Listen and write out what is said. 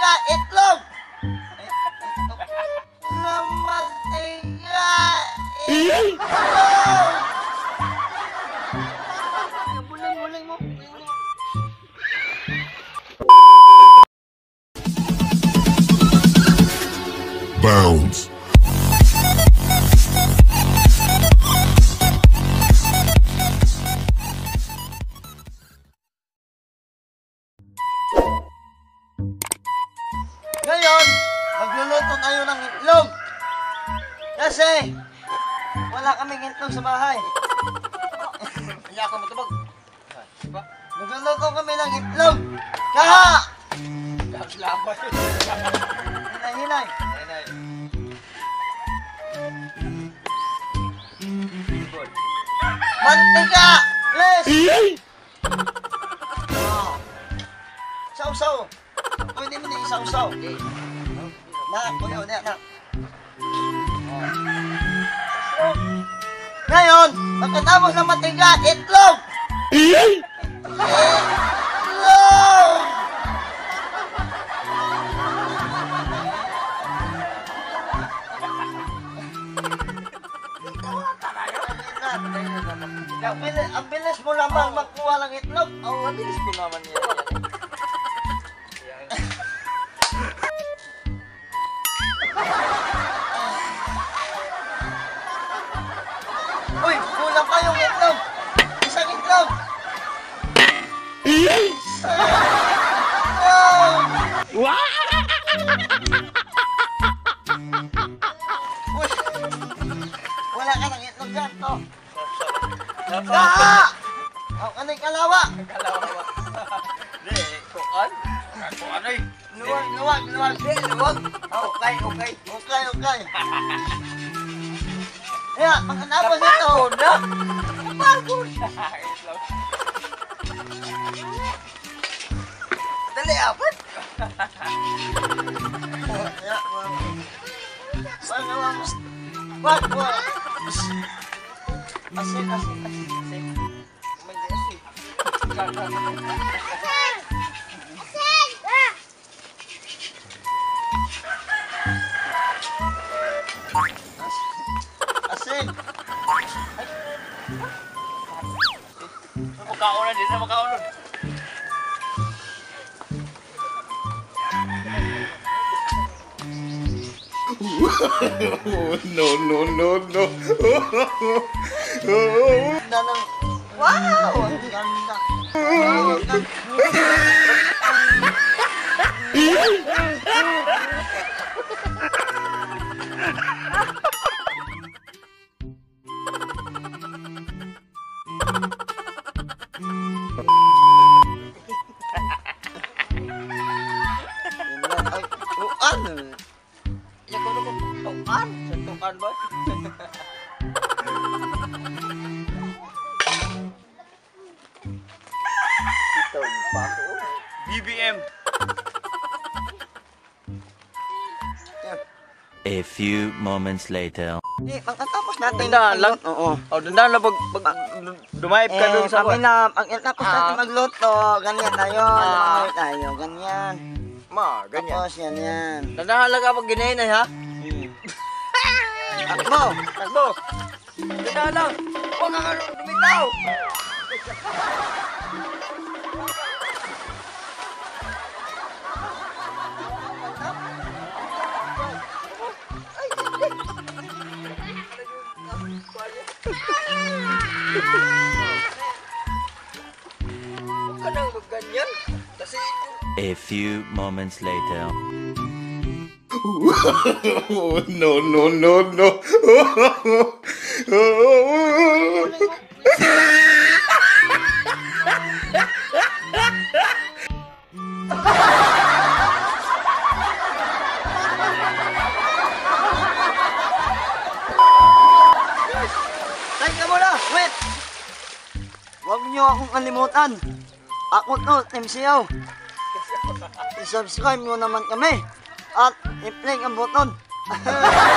mantika, itlog! Na mantika, itlog! Buling, buling mo. buling mo. Bounce. Ngayon, magluluto tayo ng itlog. Kasi, wala kaming itlog sa bahay. Kanya ako matubag. Diba? Magluluto kami ng itlog. Kaya, Laban. hinay, hinay. Ayan ay. Good. Mantika, please. Oh. Sausaw. Pwede mo na isausaw. Okay. Na, kuya, na, na. Oh. Ngayon, pagkatapos ng mantika, itlog! Itlog! Ang bilis, ang bilis mo naman magkuha ng itlog. Oh, mabilis ko naman yan. Wala ka ng itlog dyan, to. Kaa! Ang kanay kalawa. Kalawa ba? Hindi, kuan. Kuan ay. Luwag, luwag, luwag. Hindi, luwag. Okay, okay. Okay, okay. Kaya, pagkatapos nito, Napagod na. Napagod. Itlog. Apat. Wow. Pangawang, wag, wag. Asin, asin, asin, asin. May desi. Asin. Makaunan din na makaunan. No, no, no, no. Wow! Ang ganda. Wow, ang ganda. Sa tukan ba? Ito. BBM. A few moments later. Eh, pagkatapos natin... Tanda lang. Oo. Oh, dandan na pag, pag dumayip ka Eh, doon sa kami na, pag tapos Ah. natin magluto, ganyan tayo, Ah. tayo, ganyan. Ma, ganyan. Tapos yan, yan. Lang pag ginahin ha. Takbo! Takbo. Dandan lang. Huwag ka lumitaw. Huwag ka nang magganyan. Kasi A few moments later. No, no, no, no. Tay ka muna! Wait! Huwag niyo akong kalimutan. Ako to, Team. I-subscribe mo naman kami. At i-click ang button.